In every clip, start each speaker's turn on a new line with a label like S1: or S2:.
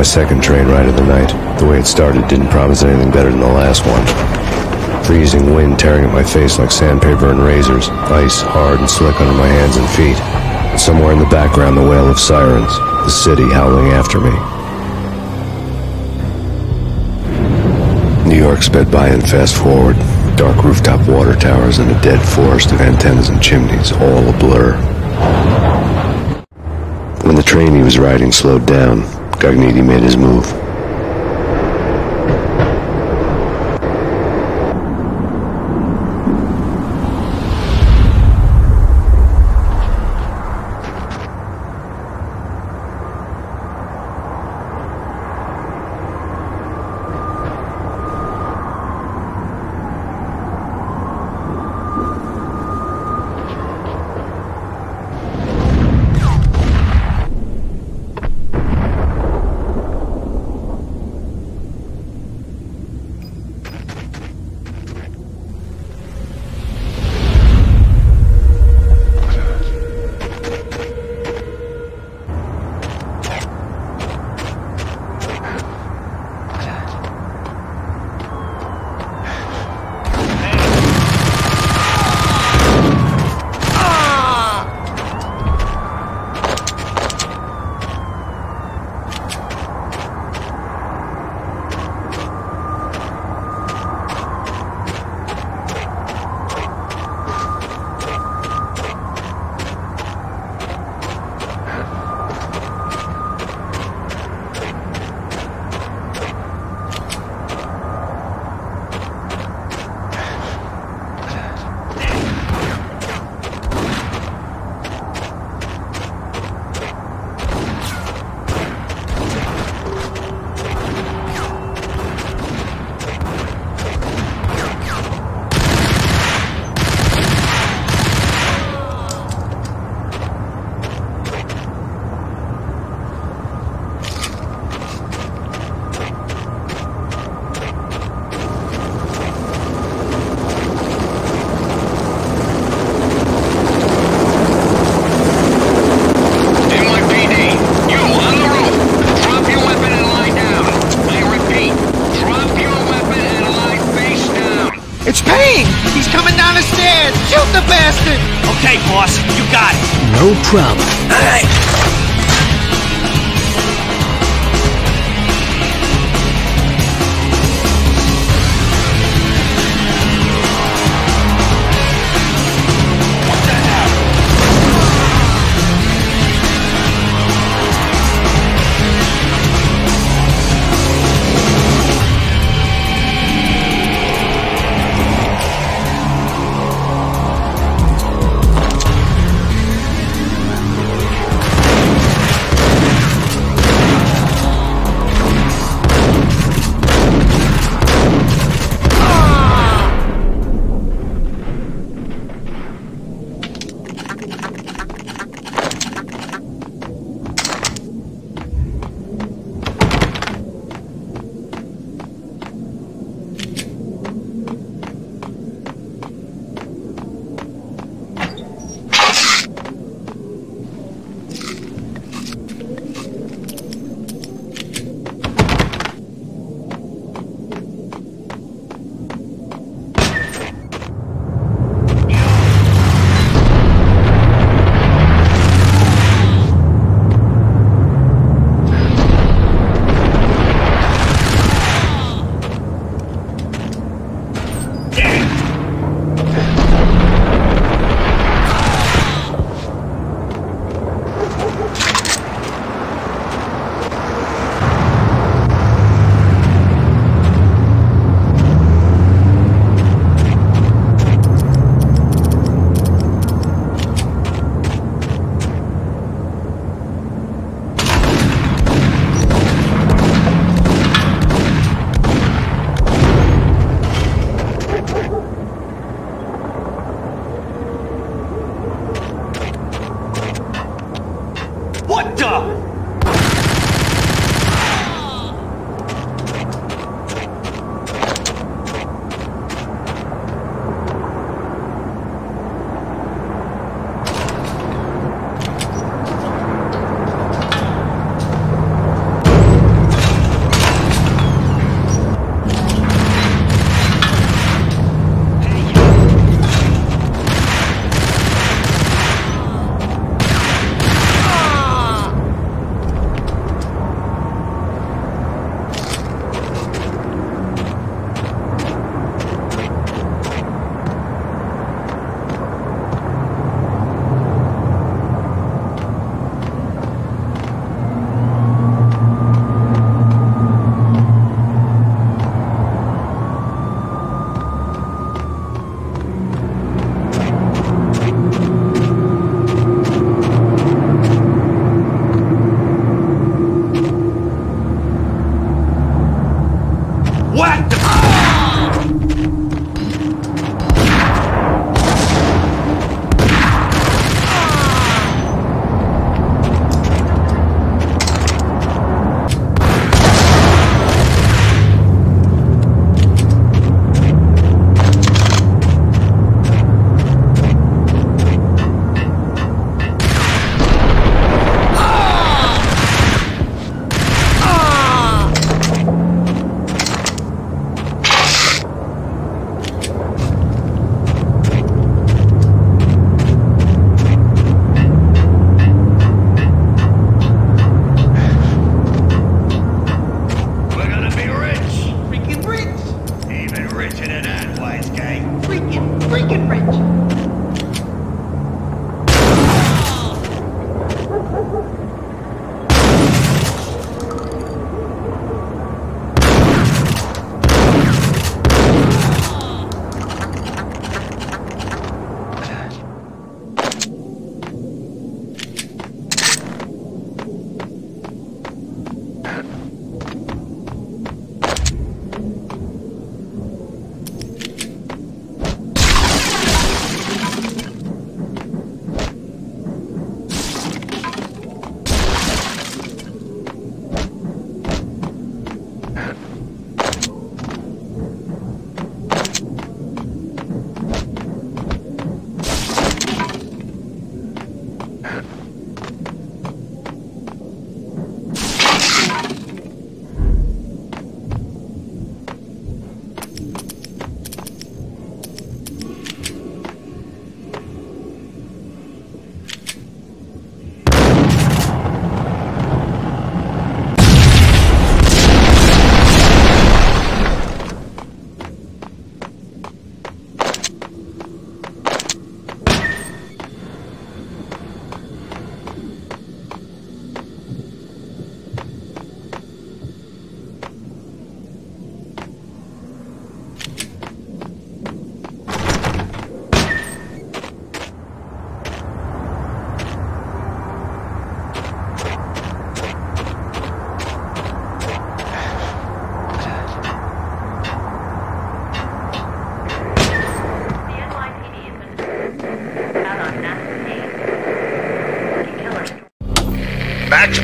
S1: my second train ride of the night. The way it started didn't promise anything better than the last one. Freezing wind tearing at my face like sandpaper and razors, ice hard and slick under my hands and feet. And somewhere in the background, the wail of sirens, the city howling after me. New York sped by and fast forward. Dark rooftop water towers and a dead forest of antennas and chimneys, all a blur. When the train he was riding slowed down, Gognitti made his move.
S2: It's Payne! He's coming down the stairs! Shoot the bastard!
S3: Okay, boss, you got it.
S4: No problem.
S3: All right.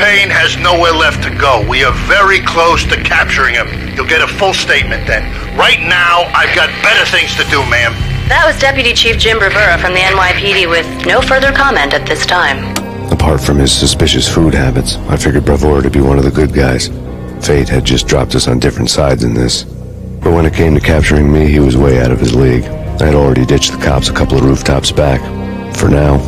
S4: Max Payne has nowhere left to go. We are very close to capturing him. You'll get a full statement then. Right now, I've got better things to do, ma'am.
S5: That was Deputy Chief Jim Bravura from the NYPD with no further comment at this time.
S1: Apart from his suspicious food habits, I figured Bravura to be one of the good guys. Fate had just dropped us on different sides in this. But when it came to capturing me, he was way out of his league. I had already ditched the cops a couple of rooftops back. For now,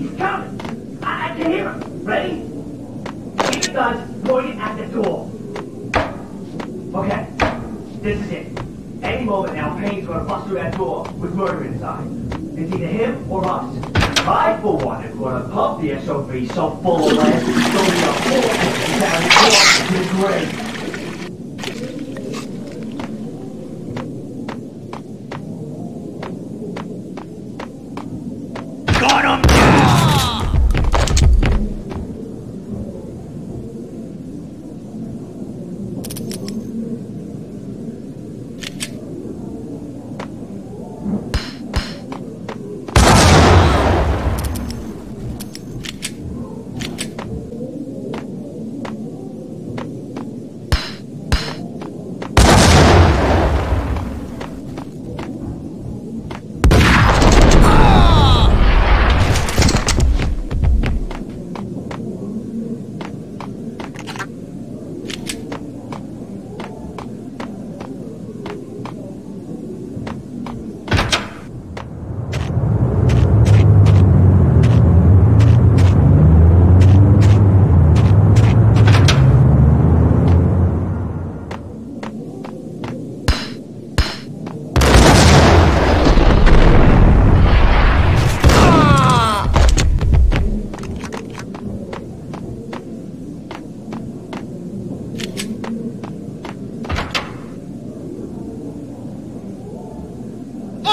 S2: He's coming! I, I can hear him! Ready? Keep the guns pointed at the door. Okay, this is it. Any moment now, Payne's gonna bust through that door with murder inside. It's either him or us. I, for one, am gonna pump the SOB so full of lead, so we are full of down to the grave.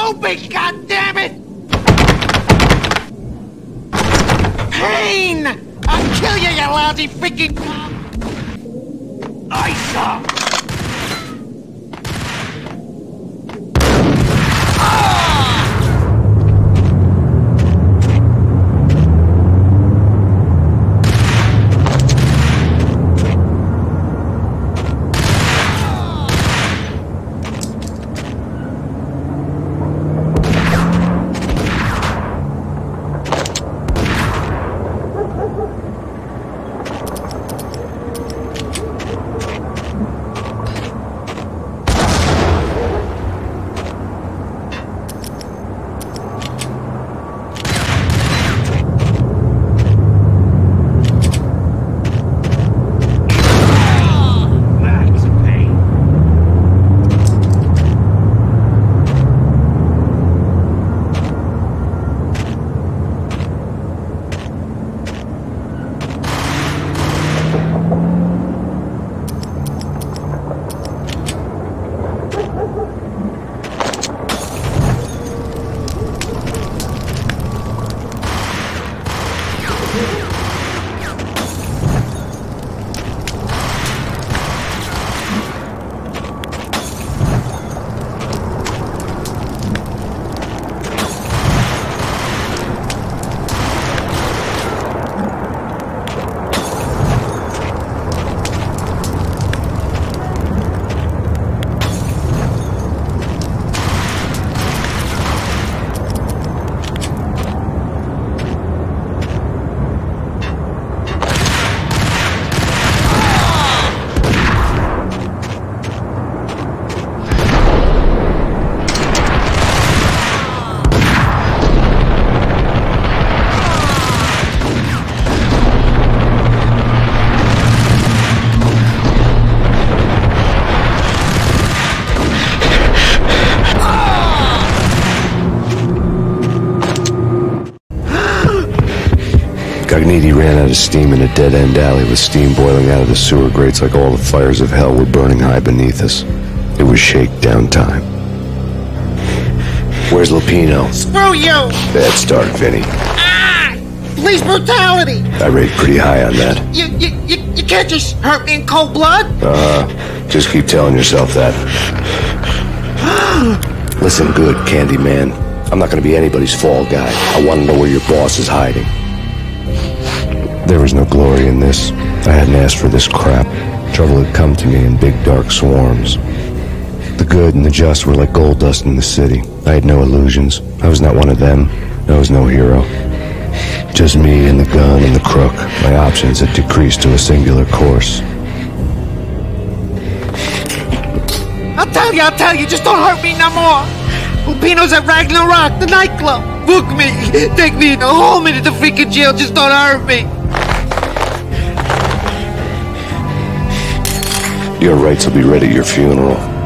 S6: Open, goddammit! Payne! I'll kill you, you lousy freaking cop!
S7: Ice
S1: Gognitti ran out of steam in a dead-end alley with steam boiling out of the sewer grates like all the fires of hell were burning high beneath us. It was shakedown time. Where's Lupino?
S6: Screw you!
S1: Bad start, Vinnie. Ah!
S2: Police brutality.
S1: I rate pretty high on that.
S2: You, you, you, you can't just hurt me in cold blood.
S1: Uh, just keep telling yourself that. Listen good, Candyman. I'm not gonna be anybody's fall guy. I wanna know where your boss is hiding. There was no glory in this. I hadn't asked for this crap. Trouble had come to me in big dark swarms. The good and the just were like gold dust in the city. I had no illusions. I was not one of them. I was no hero. Just me and the gun and the crook. My options had decreased to a singular course.
S2: I'll tell you, I'll tell you, just don't hurt me no more. Lupino's at Ragnarok, the nightclub. Book me. Take me in the whole minute to freaking jail, just don't hurt me.
S1: Your rights will be read at your funeral.